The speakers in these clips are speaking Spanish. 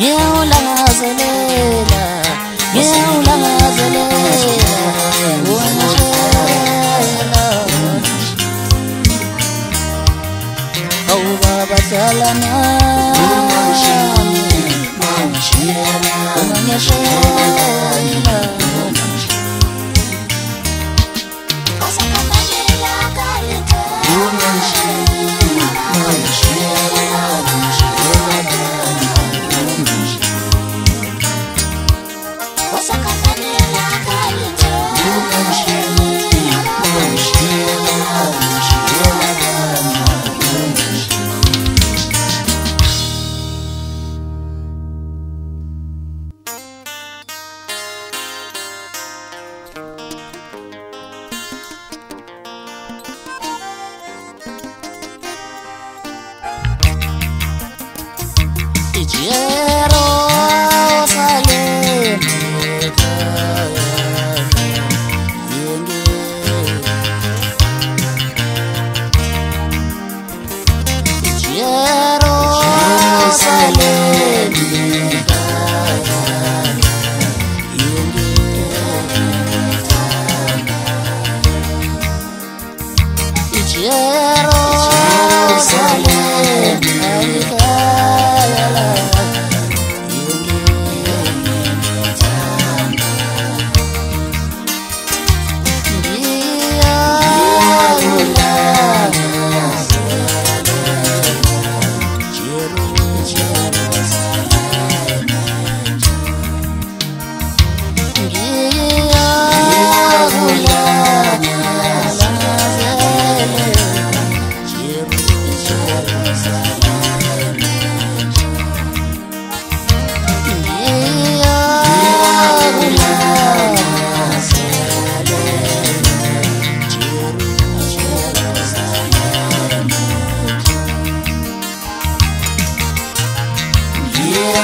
ngiyawulangazelela ngiyawulangazelela ungangishela awubakahlala nami ungangishela Bye. quiero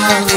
Amén.